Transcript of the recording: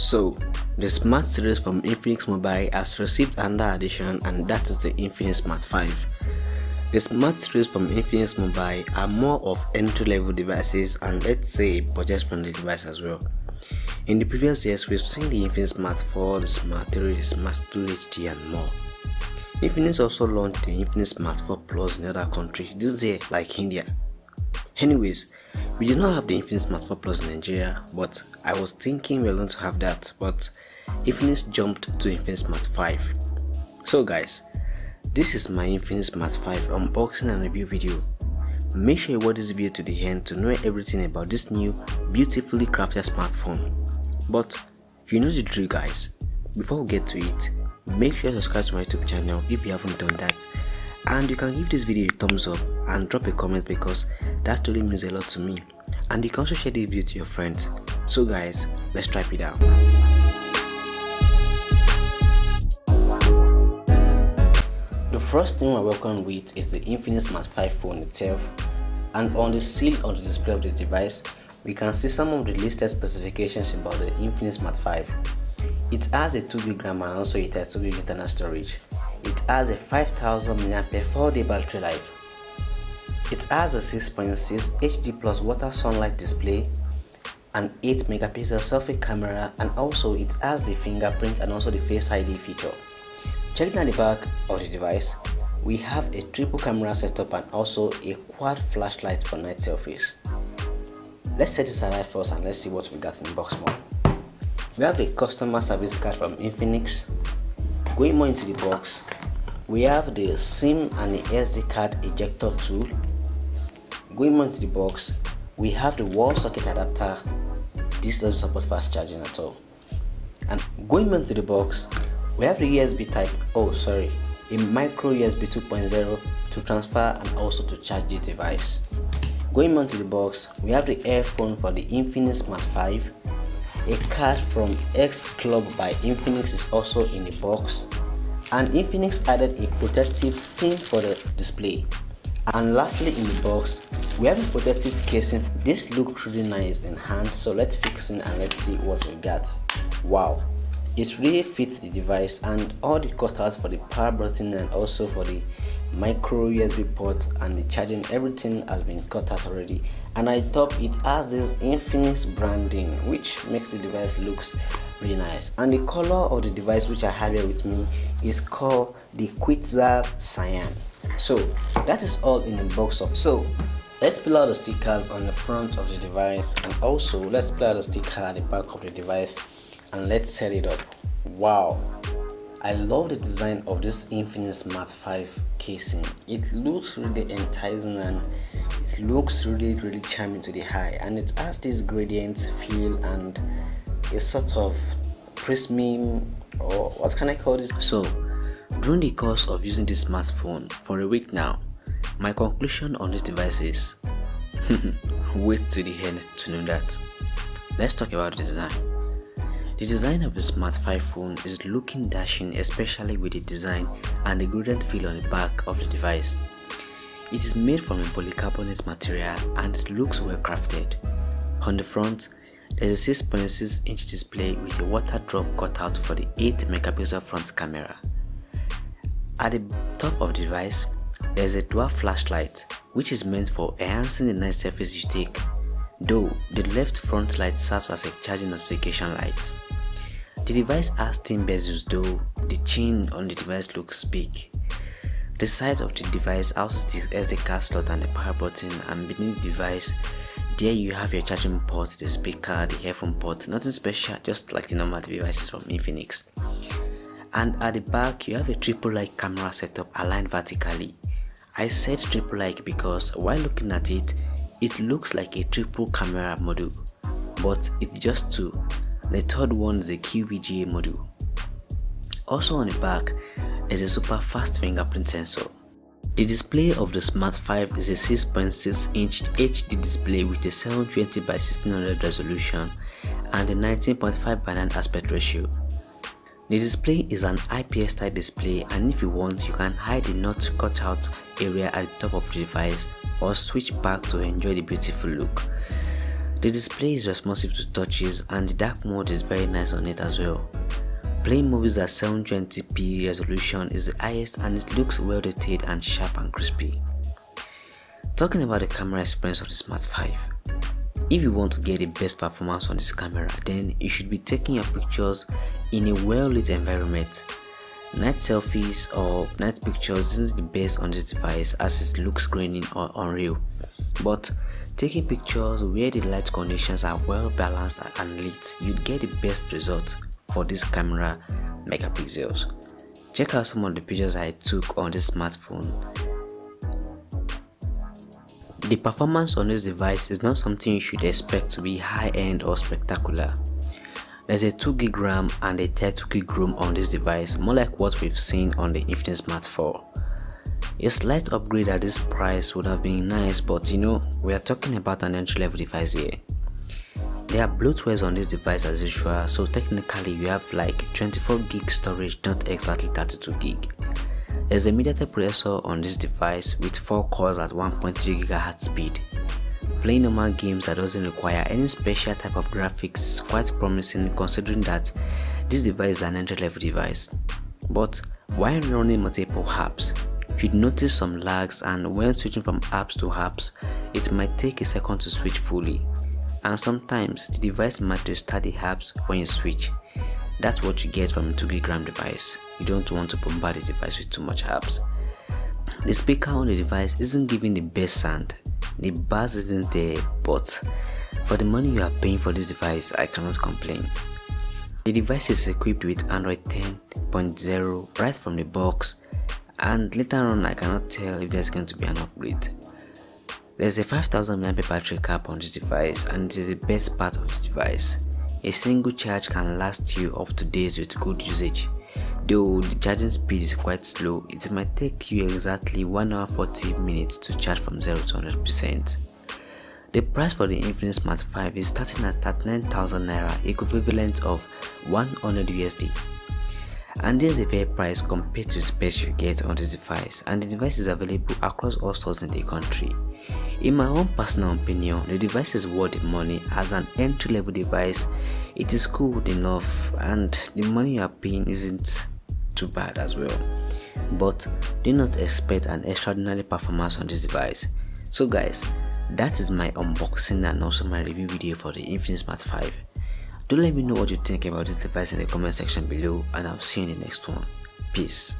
So, the Smart series from Infinix Mobile has received another addition and that is the Infinix Smart 5. The Smart series from Infinix Mobile are more of entry-level devices and let's say a budget-friendly device as well. In the previous years, we've seen the Infinix Smart 4, the Smart 3, the Smart 2 HD and more. Infinix also launched the Infinix Smart 4 Plus in other countries this year like India. Anyways, we do not have the Infinix Smart 4 Plus in Nigeria, but I was thinking we are going to have that, but Infinix jumped to Infinix Smart 5. So guys, this is my Infinix Smart 5 unboxing and review video. Make sure you watch this video to the end to know everything about this new beautifully crafted smartphone. But you know the drill guys, before we get to it, make sure you subscribe to my youtube channel if you haven't done that and you can give this video a thumbs up and drop a comment because that really means a lot to me. And you can also share this video to your friends. So guys let's try it out. The first thing we're working with is the Infinix Smart 5 phone itself. And on the seal on the display of the device we can see some of the listed specifications about the Infinix Smart 5 it has a 2GB RAM and also it has 2GB internal storage. It has a 5000 mAh 4-day battery life. It has a 6.6 HD plus water sunlight display, an 8 megapixel selfie camera and also it has the fingerprint and also the face ID feature. Checking at the back of the device, we have a triple camera setup and also a quad flashlight for night selfies. Let's set this aside first and let's see what we got in box more. We have the customer service card from Infinix. Going more into the box, we have the SIM and the SD card ejector tool. Going more into the box, we have the wall socket adapter. This doesn't support fast charging at all. And going into the box, we have the USB type, oh sorry, a micro USB 2.0 to transfer and also to charge the device. Going on to the box, we have the earphone for the Infinix Smart 5 a card from X Club by Infinix is also in the box. And Infinix added a protective film for the display. And lastly in the box, we have a protective casing. This looks really nice in hand, so let's fix it and let's see what we got. Wow, it really fits the device and all the cutouts for the power button and also for the micro USB port and the charging everything has been cut out already. And I thought it has this Infinix branding which makes the device looks really nice. And the color of the device which I have here with me is called the Quetzal Cyan. So that is all in the box of so let's pull out the stickers on the front of the device and also let's pull out the sticker at the back of the device and let's set it up. Wow I love the design of this Infinix Smart 5 casing. It looks really enticing and it looks really really charming to the eye and it has this gradient feel and a sort of prismy or what can I call this? So during the course of using this smartphone for a week now, my conclusion on this device is wait to the end to know that. Let's talk about the design. The design of the Smart 5 phone is looking dashing especially with the design and the gradient feel on the back of the device. It is made from a polycarbonate material and it looks well crafted. On the front, there is a 6.6 inch display with a water drop cutout for the 8 megapixel front camera. At the top of the device, there is a dual flashlight which is meant for enhancing the night surface you take, though the left front light serves as a charging notification light. The device has thin bezels though the chin on the device looks big. The size of the device houses the SD card slot and the power button and beneath the device there you have your charging port, the speaker, the headphone port, nothing special just like the normal devices from Infinix. And at the back you have a triple like camera setup aligned vertically. I said triple like because while looking at it, it looks like a triple camera module, but it's just two the third one is a QVGA module. Also on the back is a super fast fingerprint sensor. The display of the Smart 5 is a 6.6 inch HD display with a 720 by 1600 resolution and a 19.5 by 9 aspect ratio. The display is an IPS type display and if you want you can hide the not cut out area at the top of the device or switch back to enjoy the beautiful look. The display is responsive to touches and the dark mode is very nice on it as well. Playing movies at 720p resolution is the highest and it looks well detailed and sharp and crispy. Talking about the camera experience of the Smart 5. If you want to get the best performance on this camera, then you should be taking your pictures in a well-lit environment. Night selfies or night pictures isn't the best on this device as it looks grainy or unreal. But taking pictures where the light conditions are well balanced and lit, you'd get the best results for this camera megapixels. Check out some of the pictures I took on this smartphone. The performance on this device is not something you should expect to be high-end or spectacular. There's a 2GB RAM and a 32GB ROM on this device, more like what we've seen on the Infinix Smart 4. A slight upgrade at this price would have been nice but you know, we are talking about an entry level device here. There are bloatwares on this device as usual, so technically you have like 24 gig storage, not exactly 32 gig. There's a MediaTek processor on this device with 4 cores at 1.3 GHz speed. Playing normal games that doesn't require any special type of graphics is quite promising considering that this device is an entry-level device. But while running multiple apps, you'd notice some lags and when switching from apps to apps, it might take a second to switch fully and sometimes the device might restart the apps when you switch. That's what you get from a 2GB RAM device. You don't want to bombard the device with too much apps. The speaker on the device isn't giving the best sound. The bass isn't there, but for the money you are paying for this device, I cannot complain. The device is equipped with Android 10.0 right from the box and later on I cannot tell if there's going to be an upgrade. There's a 5000 mAh battery cap on this device and it is the best part of the device. A single charge can last you up to days with good usage. Though the charging speed is quite slow, it might take you exactly 1 hour 40 minutes to charge from 0 to 100%. The price for the Infinix Smart 5 is starting at 39,000 Naira equivalent of 100 USD. And this is a fair price compared to the space you get on this device and the device is available across all stores in the country. In my own personal opinion, the device is worth the money as an entry-level device. It is good enough and the money you are paying isn't too bad as well. But do not expect an extraordinary performance on this device. So guys, that is my unboxing and also my review video for the Infinix Smart 5. Do let me know what you think about this device in the comment section below and I'll see you in the next one. Peace.